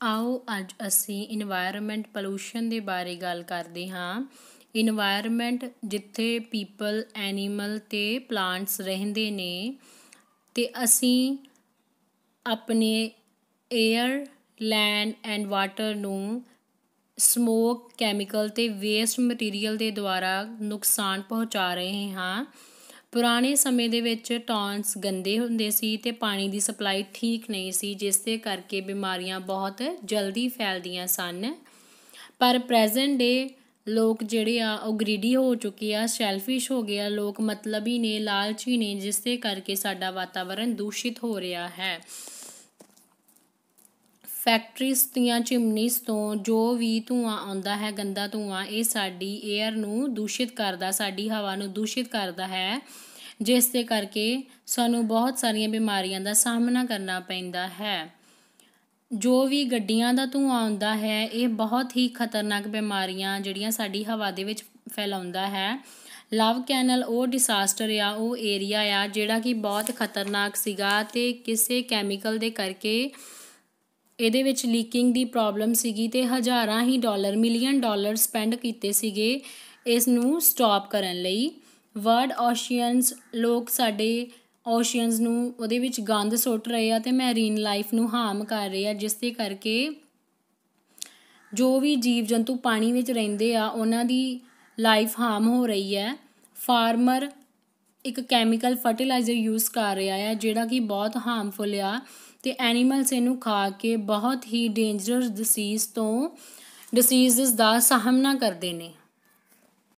ਆਓ ਅੱਜ ਅਸੀਂ ਇਨਵਾਇਰਨਮੈਂਟ ਪੋਲੂਸ਼ਨ ਦੇ ਬਾਰੇ ਗੱਲ ਕਰਦੇ ਹਾਂ। ਇਨਵਾਇਰਨਮੈਂਟ ਜਿੱਥੇ ਪੀਪਲ ਐਨੀਮਲ ਤੇ ਪਲਾਂਟਸ ਰਹਿੰਦੇ ਨੇ ਤੇ ਅਸੀਂ ਆਪਣੇ 에ਅਰ ਲੈਂਡ ਐਂਡ ਵਾਟਰ ਨੂੰ ਸਮੋਕ ਕੈਮੀਕਲ ਤੇ ਵੇਸਟ ਮਟੀਰੀਅਲ ਦੇ ਦੁਆਰਾ ਨੁਕਸਾਨ ਪਹੁੰਚਾ ਰਹੇ ਹਾਂ। ਪੁਰਾਣੇ ਸਮੇਂ ਦੇ ਵਿੱਚ ਟੌਨਸ ਗੰਦੇ ਹੁੰਦੇ ਸੀ ਤੇ ਪਾਣੀ ਦੀ ਸਪਲਾਈ ਠੀਕ ਨਹੀਂ ਸੀ, ਜਿਸ ਦੇ ਕਰਕੇ ਬਿਮਾਰੀਆਂ ਬਹੁਤ ਜਲਦੀ ਫੈਲਦੀਆਂ ਸਨ। ਪਰ ਪ੍ਰੈਜ਼ੈਂਟ ਡੇ ਲੋਕ ਜਿਹੜੇ ਆ, ਉਹ ਗਰੀਡੀ ਹੋ ਚੁੱਕੇ ਆ, ਸੈਲਫਿਸ਼ ਹੋ ਗਏ ਆ। ਲੋਕ ਮਤਲਬੀ ਨੇ, ਲਾਲਚੀ ਨੇ, ਜਿਸ ਦੇ ਕਰਕੇ ਸਾਡਾ ਵਾਤਾਵਰਣ ਦੂਸ਼ਿਤ ਹੋ ਰਿਹਾ ਹੈ। ਫੈਕਟਰੀਜ਼ ਦੀਆਂ ਚਿਮਨੀਜ਼ ਤੋਂ ਜੋ ਵੀ ਧੂੰਆਂ ਆਉਂਦਾ ਹੈ, ਗੰਦਾ ਧੂੰਆਂ, ਇਹ ਸਾਡੀ 에ਅਰ ਨੂੰ ਦੂਸ਼ਿਤ ਕਰਦਾ, ਸਾਡੀ ਹਵਾ ਨੂੰ ਦੂਸ਼ਿਤ ਕਰਦਾ ਹੈ, ਜਿਸ ਦੇ ਕਰਕੇ ਸਾਨੂੰ ਬਹੁਤ ਸਾਰੀਆਂ ਬਿਮਾਰੀਆਂ ਦਾ ਸਾਹਮਣਾ ਕਰਨਾ ਪੈਂਦਾ ਹੈ। ਜੋ ਵੀ ਗੱਡੀਆਂ ਦਾ ਧੂੰਆਂ ਆਉਂਦਾ ਹੈ, ਇਹ ਬਹੁਤ ਹੀ ਖਤਰਨਾਕ ਬਿਮਾਰੀਆਂ ਜਿਹੜੀਆਂ ਸਾਡੀ ਹਵਾ ਦੇ ਵਿੱਚ ਫੈਲਾਉਂਦਾ ਹੈ। ਲਵ ਕੈਨਲ ਉਹ ਡਿਸਾਸਟਰ ਆ, ਉਹ ਏਰੀਆ ਆ ਜਿਹੜਾ ਕਿ ਬਹੁਤ ਖਤਰਨਾਕ ਸੀਗਾ ਤੇ ਕਿਸੇ ਕੈਮੀਕਲ ਦੇ ਕਰਕੇ ਇਹਦੇ ਵਿੱਚ ਲੀਕਿੰਗ ਦੀ ਪ੍ਰੋਬਲਮ ਸੀਗੀ ਤੇ ਹਜ਼ਾਰਾਂ ਹੀ ਡਾਲਰ ਮਿਲੀਅਨ ਡਾਲਰ ਸਪੈਂਡ ਕੀਤੇ ਸੀਗੇ ਇਸ ਨੂੰ ਸਟਾਪ ਕਰਨ ਲਈ। ਵਰਡ ਓਸ਼ੀਅਨਸ ਲੋਕ ਸਾਡੇ ਓਸ਼ੀਅਨਸ ਨੂੰ ਉਹਦੇ ਵਿੱਚ ਗੰਦ ਸੁੱਟ ਰਹੇ ਆ ਤੇ ਮੈਰੀਨ ਲਾਈਫ ਨੂੰ ਹਾਰਮ ਕਰ ਰਹੇ ਆ, ਜਿਸ ਦੇ ਕਰਕੇ ਜੋ ਵੀ ਜੀਵ ਜੰਤੂ ਪਾਣੀ ਵਿੱਚ ਰਹਿੰਦੇ ਆ, ਉਹਨਾਂ ਦੀ ਲਾਈਫ ਹਾਰਮ ਹੋ ਰਹੀ ਹੈ। ਫਾਰਮਰ ਇੱਕ ਕੈਮੀਕਲ ਫਰਟੀਲਾਈਜ਼ਰ ਯੂਜ਼ ਕਰ ਰਿਹਾ ਹੈ ਜਿਹੜਾ ਕਿ ਬਹੁਤ ਹਾਰਮਫੁਲ ਆ। ਤੇ ਐਨੀਮਲਸ ਇਹਨੂੰ ਖਾ ਕੇ ਬਹੁਤ ਹੀ ਡੇਂਜਰਸ ਡਿਸੀਜ਼ ਤੋਂ ਡਿਸੀਜ਼ਸ ਦਾ ਸਾਹਮਣਾ ਕਰਦੇ ਨੇ।